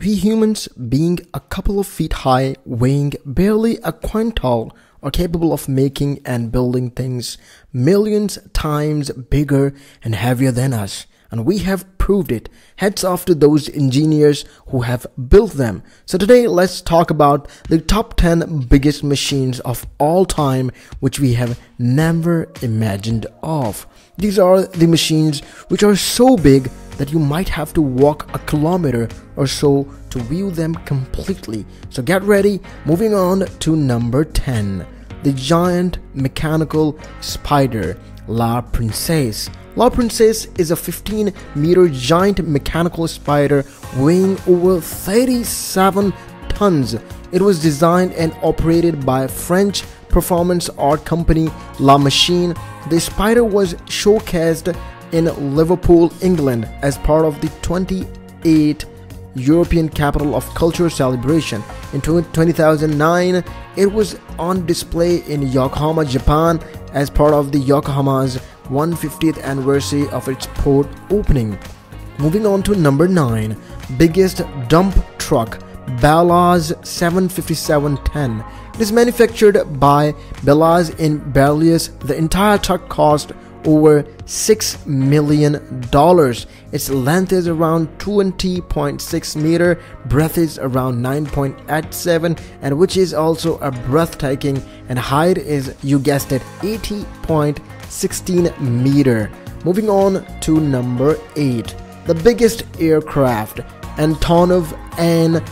We humans, being a couple of feet high, weighing barely a quintal, are capable of making and building things millions times bigger and heavier than us. And we have proved it. Heads off to those engineers who have built them. So today let's talk about the top 10 biggest machines of all time which we have never imagined of. These are the machines which are so big that you might have to walk a kilometer or so to view them completely. So get ready. Moving on to number 10. The giant mechanical spider, La Princesse. La Princesse is a 15 meter giant mechanical spider weighing over 37 tons. It was designed and operated by French performance art company La Machine. The spider was showcased in Liverpool, England as part of the 28 European Capital of Culture celebration. In 2009, it was on display in Yokohama, Japan as part of the Yokohama's 150th anniversary of its port opening. Moving on to number 9, biggest dump truck, BelAZ 75710. It is manufactured by BelAZ in Belarus. The entire truck cost over $6 million. Its length is around 20.6 meter, breadth is around 9.87 and which is also a breathtaking and height is you guessed it 80.16 meter. Moving on to number 8. The biggest aircraft Antonov An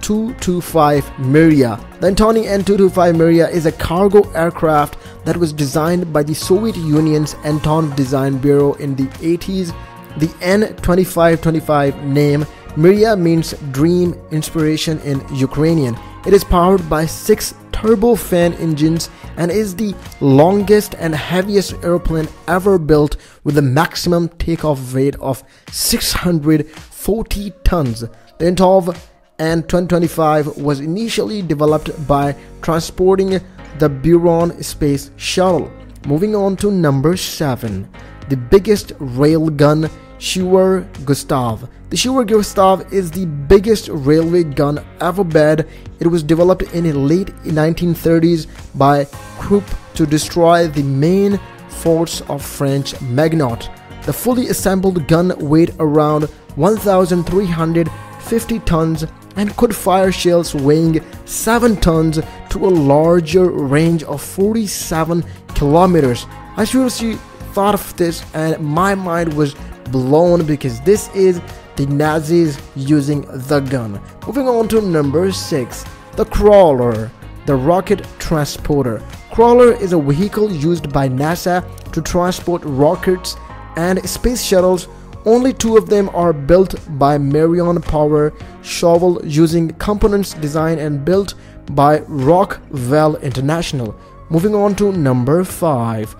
225 Mriya. The Antonov An-225 Mriya is a cargo aircraft that was designed by the Soviet Union's Antonov Design Bureau in the 80s. The N2525 name Mriya means dream inspiration in Ukrainian. It is powered by six turbofan engines and is the longest and heaviest airplane ever built with a maximum takeoff weight of 640 tons. The Antonov An-2025 was initially developed by transporting the Buran space shuttle. Moving on to number 7, the biggest railgun Schwer Gustav. The Schwer Gustav is the biggest railway gun ever built. It was developed in the late 1930s by Krupp to destroy the main forts of French Maginot. The fully assembled gun weighed around 1,350 tons and could fire shells weighing 7 tons to a larger range of 47 kilometers. I seriously thought of this and my mind was blown because this is the Nazis using the gun. Moving on to number 6, the Crawler, the rocket transporter. Crawler is a vehicle used by NASA to transport rockets and space shuttles only two of them are built by Marion Power Shovel using components designed and built by Rockwell International. Moving on to number 5.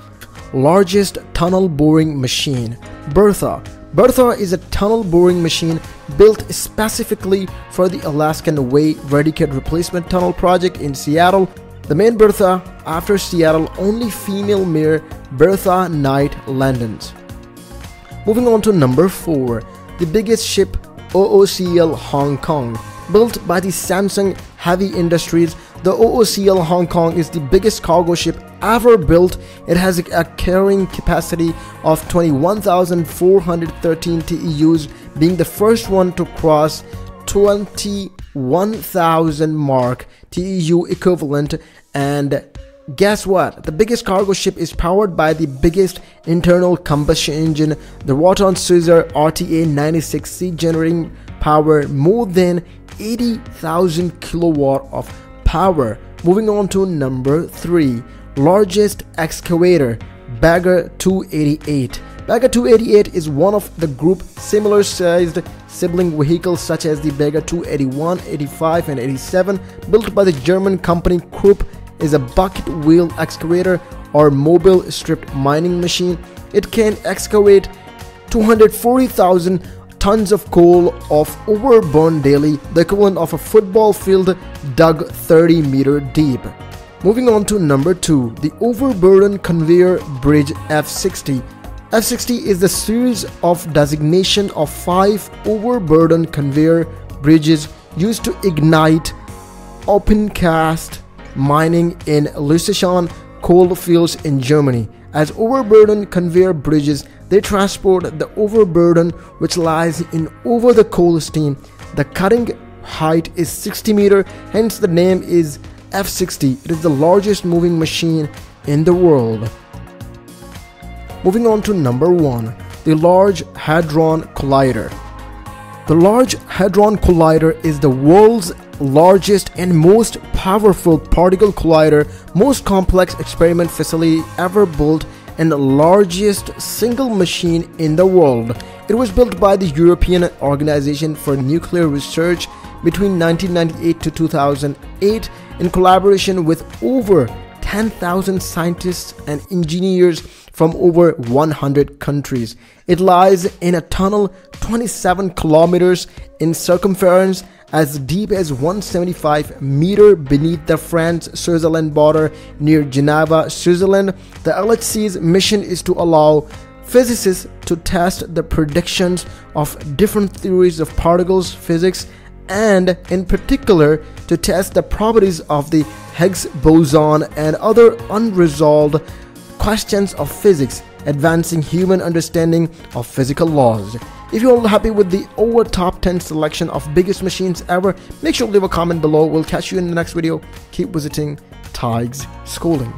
Largest tunnel boring machine. Bertha. Bertha is a tunnel boring machine built specifically for the Alaskan Way Viaduct Replacement Tunnel project in Seattle. The main Bertha, after Seattle, only female mayor Bertha Knight Landes. Moving on to number 4, the biggest ship OOCL Hong Kong. Built by the Samsung Heavy Industries, the OOCL Hong Kong is the biggest cargo ship ever built. It has a carrying capacity of 21,413 TEUs, being the first one to cross 21,000 mark TEU equivalent and Guess what? The biggest cargo ship is powered by the biggest internal combustion engine, the Roton Caesar RTA 96C generating power more than 80,000 kilowatt of power. Moving on to number 3, largest excavator, Bagger 288. Bagger 288 is one of the group similar sized sibling vehicles such as the Bagger 281, 85 and 87 built by the German company Krupp is a bucket wheel excavator or mobile stripped mining machine. It can excavate 240,000 tons of coal of overburn daily, the equivalent of a football field dug 30 meter deep. Moving on to number 2, the overburden conveyor bridge F60. F60 is the series of designation of five overburden conveyor bridges used to lignite open cast mining in Lützerath coal fields in Germany. As overburden conveyor bridges, they transport the overburden which lies in over the coal steam. The cutting height is 60 meter, hence the name is F60. It is the largest moving machine in the world. Moving on to number 1, the Large Hadron Collider. The Large Hadron Collider is the world's largest and most powerful particle collider, most complex experiment facility ever built, and the largest single machine in the world. It was built by the European Organization for Nuclear Research between 1998 to 2008 in collaboration with over 10,000 scientists and engineers from over 100 countries. It lies in a tunnel 27 kilometers in circumference as deep as 175 meter beneath the France-Switzerland border near Geneva, Switzerland. The LHC's mission is to allow physicists to test the predictions of different theories of particles physics and in particular to test the properties of the Higgs boson and other unresolved questions of physics, advancing human understanding of physical laws. If you're all happy with the over top 10 selection of biggest machines ever, make sure to leave a comment below. We'll catch you in the next video. Keep visiting Tixe Schooling.